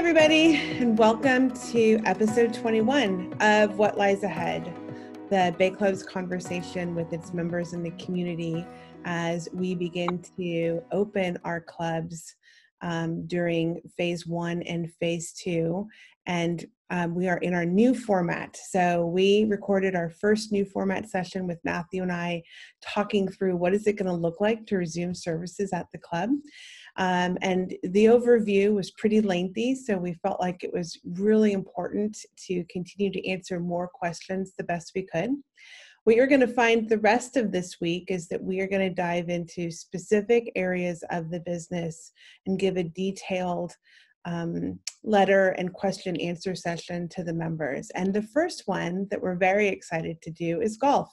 everybody, and welcome to episode 21 of What Lies Ahead, the Bay Club's conversation with its members in the community as we begin to open our clubs um, during phase one and phase two. And um, we are in our new format. So we recorded our first new format session with Matthew and I talking through what is it going to look like to resume services at the club. Um, and the overview was pretty lengthy, so we felt like it was really important to continue to answer more questions the best we could. What you're going to find the rest of this week is that we are going to dive into specific areas of the business and give a detailed um, letter and question answer session to the members. And the first one that we're very excited to do is golf.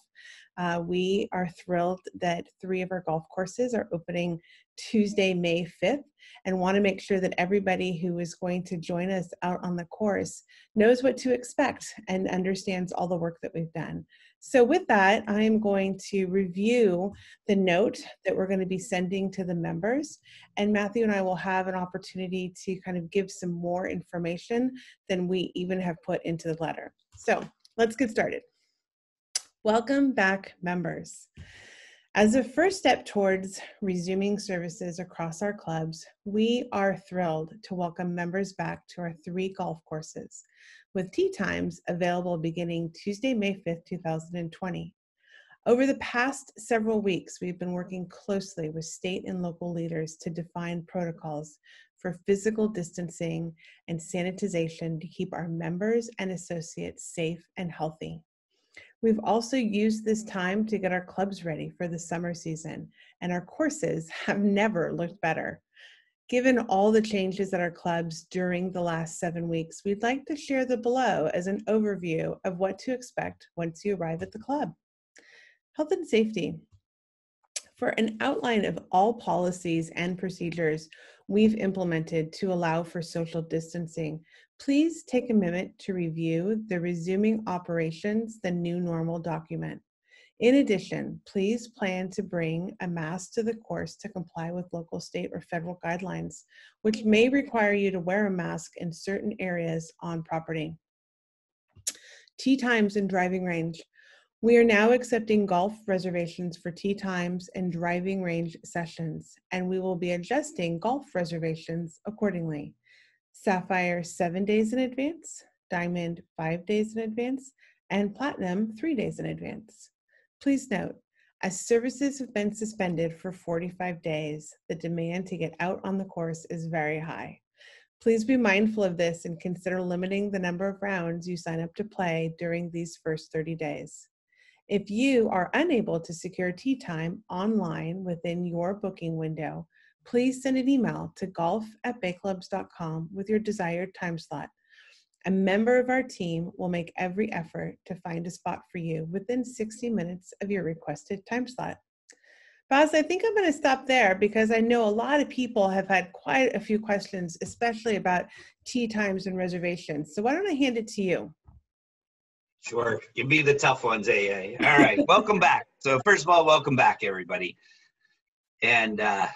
Uh, we are thrilled that three of our golf courses are opening Tuesday, May 5th, and want to make sure that everybody who is going to join us out on the course knows what to expect and understands all the work that we've done. So, with that, I'm going to review the note that we're going to be sending to the members, and Matthew and I will have an opportunity to kind of give some more information than we even have put into the letter. So, let's get started. Welcome back, members. As a first step towards resuming services across our clubs, we are thrilled to welcome members back to our three golf courses, with tee times available beginning Tuesday, May 5th, 2020. Over the past several weeks, we've been working closely with state and local leaders to define protocols for physical distancing and sanitization to keep our members and associates safe and healthy. We've also used this time to get our clubs ready for the summer season, and our courses have never looked better. Given all the changes at our clubs during the last seven weeks, we'd like to share the below as an overview of what to expect once you arrive at the club. Health and safety. For an outline of all policies and procedures we've implemented to allow for social distancing, Please take a minute to review the Resuming Operations, the New Normal document. In addition, please plan to bring a mask to the course to comply with local, state, or federal guidelines, which may require you to wear a mask in certain areas on property. Tee times and driving range. We are now accepting golf reservations for tee times and driving range sessions, and we will be adjusting golf reservations accordingly. Sapphire seven days in advance, Diamond five days in advance, and Platinum three days in advance. Please note, as services have been suspended for 45 days, the demand to get out on the course is very high. Please be mindful of this and consider limiting the number of rounds you sign up to play during these first 30 days. If you are unable to secure tee time online within your booking window, please send an email to golf at bayclubs.com with your desired time slot. A member of our team will make every effort to find a spot for you within 60 minutes of your requested time slot. Baz, I think I'm going to stop there because I know a lot of people have had quite a few questions, especially about tee times and reservations. So why don't I hand it to you? Sure. Give me the tough ones, AA. All right. welcome back. So, first of all, welcome back, everybody. And uh,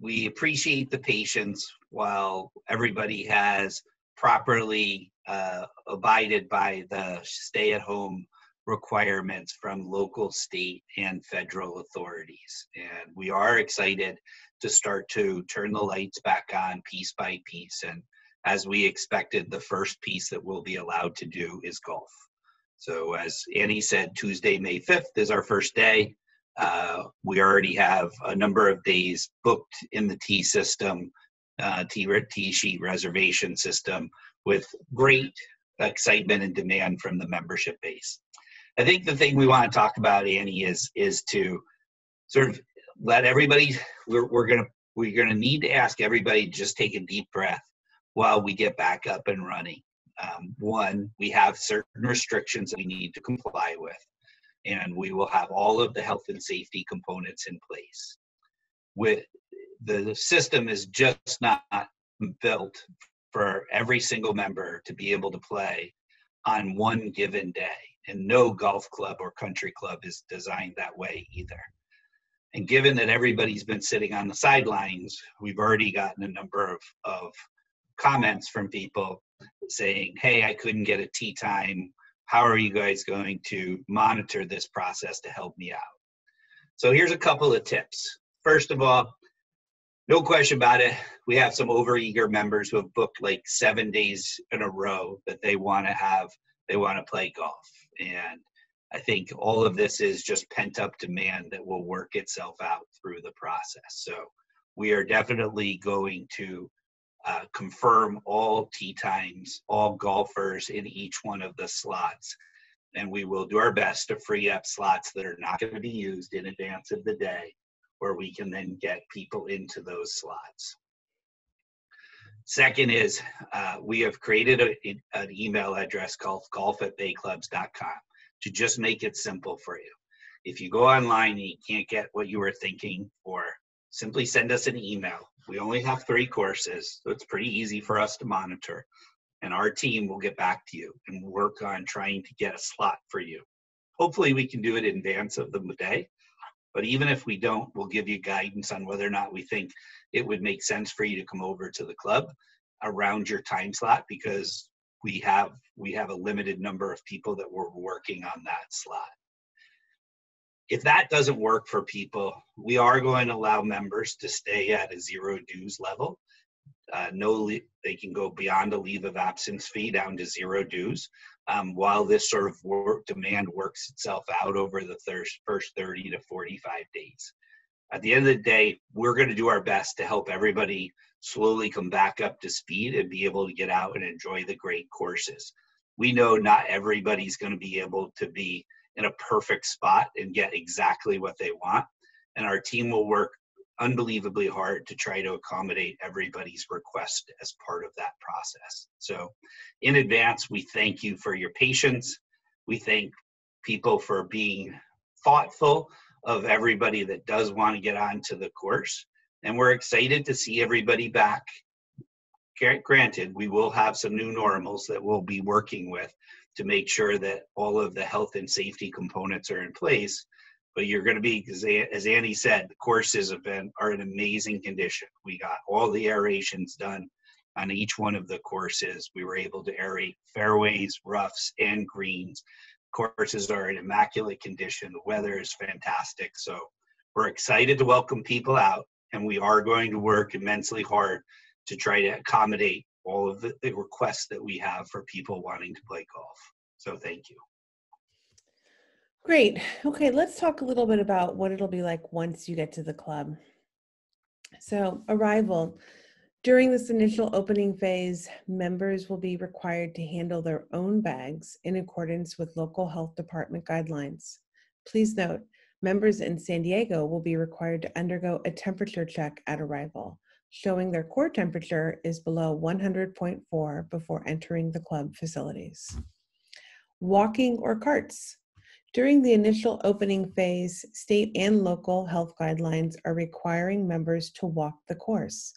we appreciate the patience while everybody has properly uh, abided by the stay at home requirements from local, state, and federal authorities. And we are excited to start to turn the lights back on piece by piece. And as we expected, the first piece that we'll be allowed to do is golf. So, as Annie said, Tuesday, May 5th is our first day. Uh, we already have a number of days booked in the tee system, uh, T, tee sheet reservation system, with great excitement and demand from the membership base. I think the thing we want to talk about, Annie, is is to sort of let everybody. We're, we're gonna we're gonna need to ask everybody to just take a deep breath while we get back up and running. Um, one, we have certain restrictions we need to comply with and we will have all of the health and safety components in place. With the system is just not built for every single member to be able to play on one given day. And no golf club or country club is designed that way either. And given that everybody's been sitting on the sidelines, we've already gotten a number of, of comments from people saying, hey, I couldn't get a tee time. How are you guys going to monitor this process to help me out? So here's a couple of tips. First of all, no question about it, we have some overeager members who have booked like seven days in a row that they want to have, they want to play golf. And I think all of this is just pent up demand that will work itself out through the process. So we are definitely going to uh, confirm all tee times, all golfers in each one of the slots. And we will do our best to free up slots that are not going to be used in advance of the day, where we can then get people into those slots. Second is uh, we have created a, an email address called golf at bayclubs.com to just make it simple for you. If you go online and you can't get what you were thinking, or simply send us an email. We only have three courses, so it's pretty easy for us to monitor. And our team will get back to you and work on trying to get a slot for you. Hopefully, we can do it in advance of the day. But even if we don't, we'll give you guidance on whether or not we think it would make sense for you to come over to the club around your time slot because we have we have a limited number of people that we're working on that slot if that doesn't work for people we are going to allow members to stay at a zero dues level. Uh, no they can go beyond a leave of absence fee down to zero dues. Um, while this sort of work demand works itself out over the first 30 to 45 days. At the end of the day we're going to do our best to help everybody slowly come back up to speed and be able to get out and enjoy the great courses. We know not everybody's going to be able to be in a perfect spot and get exactly what they want. And our team will work unbelievably hard to try to accommodate everybody's request as part of that process. So, in advance, we thank you for your patience. We thank people for being thoughtful of everybody that does want to get onto the course and we're excited to see everybody back. Granted, we will have some new normals that we'll be working with to make sure that all of the health and safety components are in place. But you're going to be, as Annie said, the courses have been are in amazing condition. We got all the aerations done on each one of the courses. We were able to aerate fairways, roughs, and greens. Courses are in immaculate condition. The weather is fantastic. So we're excited to welcome people out and we are going to work immensely hard to try to accommodate all of the, requests that we have for people wanting to play golf. So thank you. Great. Okay, let's talk a little bit about what it'll be like once you get to the club. So, arrival. During this initial opening phase, members will be required to handle their own bags in accordance with local health department guidelines. Please note, members in San Diego will be required to undergo a temperature check at arrival, showing their core temperature is below 100.4 before entering the club facilities. Walking or carts. During the initial opening phase, state and local health guidelines are requiring members to walk the course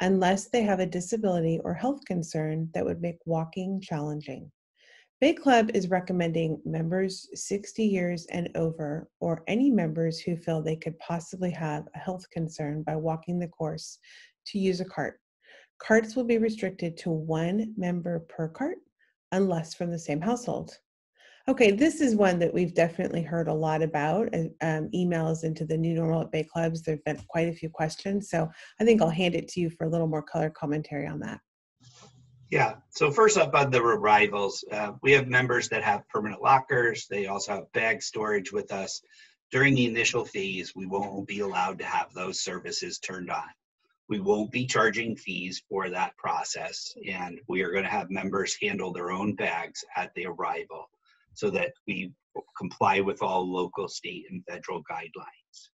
unless they have a disability or health concern that would make walking challenging. Bay Club is recommending members 60 years and over, or any members who feel they could possibly have a health concern by walking the course, to use a cart. Carts will be restricted to one member per cart, unless from the same household. Okay, this is one that we've definitely heard a lot about. Um, emails into the new normal at Bay Clubs. There have been quite a few questions. So I think I'll hand it to you for a little more color commentary on that. Yeah. So first up on the arrivals, uh, we have members that have permanent lockers. They also have bag storage with us. During the initial fees, we won't be allowed to have those services turned on. We won't be charging fees for that process, and we are going to have members handle their own bags at the arrival so that we comply with all local, state, and federal guidelines.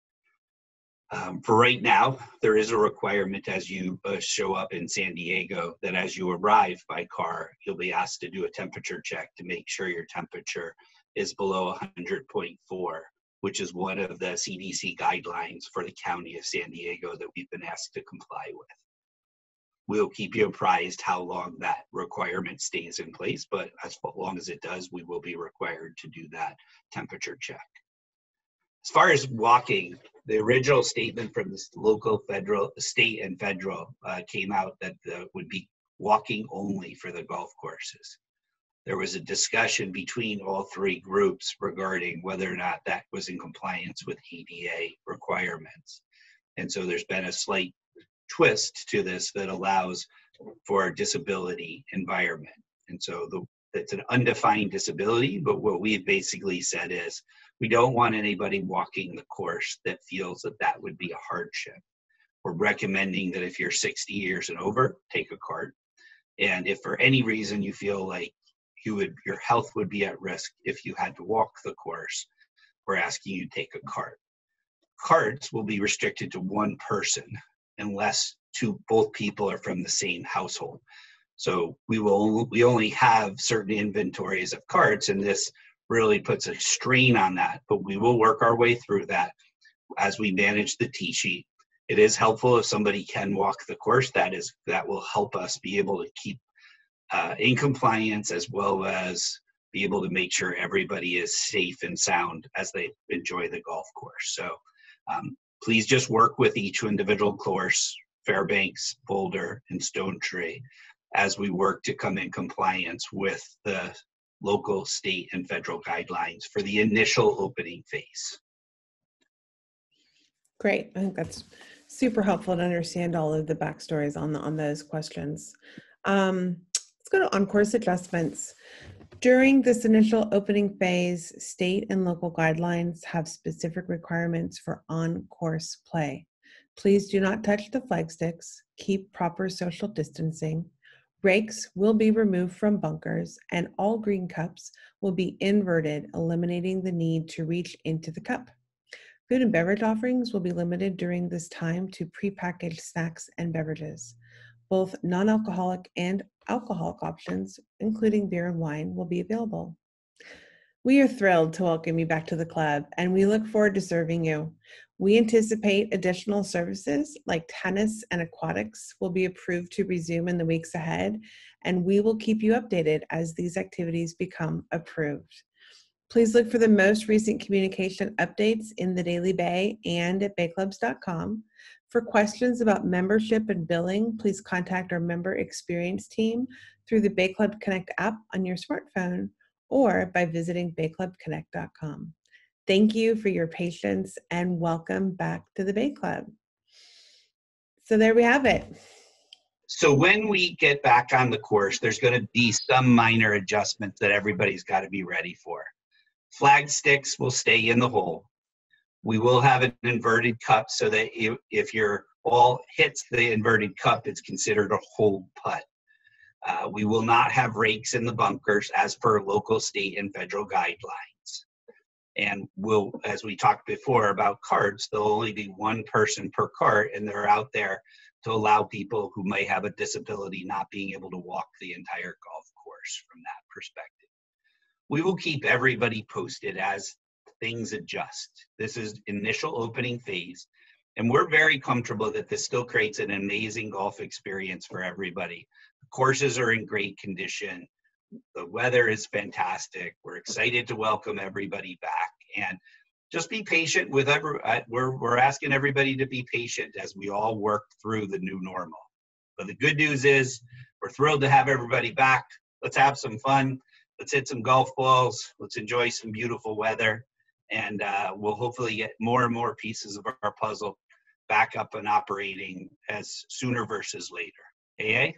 Um, for right now, there is a requirement as you uh, show up in San Diego that as you arrive by car, you'll be asked to do a temperature check to make sure your temperature is below 100.4, which is one of the CDC guidelines for the county of San Diego that we've been asked to comply with. We'll keep you apprised how long that requirement stays in place, but as long as it does, we will be required to do that temperature check. As far as walking, the original statement from the local, federal, state, and federal uh, came out that the, would be walking only for the golf courses. There was a discussion between all three groups regarding whether or not that was in compliance with ADA requirements. And so there's been a slight twist to this that allows for a disability environment. And so the, it's an undefined disability, but what we've basically said is we don't want anybody walking the course that feels that that would be a hardship. We're recommending that if you're 60 years and over, take a cart. And if for any reason you feel like you would your health would be at risk if you had to walk the course, we're asking you to take a cart. Carts will be restricted to one person unless two both people are from the same household. So we will we only have certain inventories of carts, and this really puts a strain on that. But we will work our way through that as we manage the tee sheet. It is helpful if somebody can walk the course. That is that will help us be able to keep uh, in compliance as well as be able to make sure everybody is safe and sound as they enjoy the golf course. So um, please just work with each individual course, Fairbanks, Boulder, and Stone Tree, as we work to come in compliance with the local, state, and federal guidelines for the initial opening phase. Great. I think that's super helpful to understand all of the backstories on the, on those questions. Um, let's go to on-course adjustments. During this initial opening phase, state and local guidelines have specific requirements for on-course play. Please do not touch the flagsticks, keep proper social distancing. Rakes will be removed from bunkers and all green cups will be inverted, eliminating the need to reach into the cup. Food and beverage offerings will be limited during this time to prepackaged snacks and beverages. Both non-alcoholic and alcoholic options, including beer and wine, will be available. We are thrilled to welcome you back to the club and we look forward to serving you. We anticipate additional services like tennis and aquatics will be approved to resume in the weeks ahead, and we will keep you updated as these activities become approved. Please look for the most recent communication updates in the Daily Bay and at bayclubs.com. For questions about membership and billing, please contact our member experience team through the Bay Club Connect app on your smartphone or by visiting bayclubconnect.com. Thank you for your patience and welcome back to the Bay Club. So there we have it. So when we get back on the course, there's going to be some minor adjustments that everybody's got to be ready for. Flag sticks will stay in the hole. We will have an inverted cup so that if your ball hits the inverted cup, it's considered a hole putt. Uh, we will not have rakes in the bunkers as per local, state, and federal guidelines. And we'll, as we talked before about carts, there'll only be one person per cart, and they're out there to allow people who may have a disability not being able to walk the entire golf course from that perspective. We will keep everybody posted as things adjust. This is initial opening phase, and we're very comfortable that this still creates an amazing golf experience for everybody. The courses are in great condition. The weather is fantastic. We're excited to welcome everybody back and just be patient with every uh, we're, we're asking everybody to be patient as we all work through the new normal but the good news is we're thrilled to have everybody back let's have some fun let's hit some golf balls let's enjoy some beautiful weather and uh, we'll hopefully get more and more pieces of our puzzle back up and operating as sooner versus later. Aa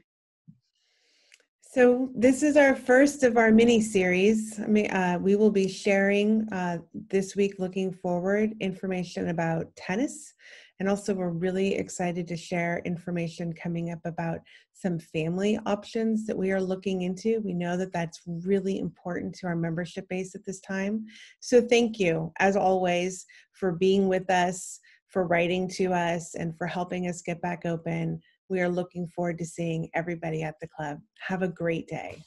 so this is our first of our mini series. I mean, uh, we will be sharing uh, this week, looking forward, information about tennis, and also we're really excited to share information coming up about some family options that we are looking into. We know that that's really important to our membership base at this time. So thank you, as always, for being with us, for writing to us, and for helping us get back open. We are looking forward to seeing everybody at the club. Have a great day.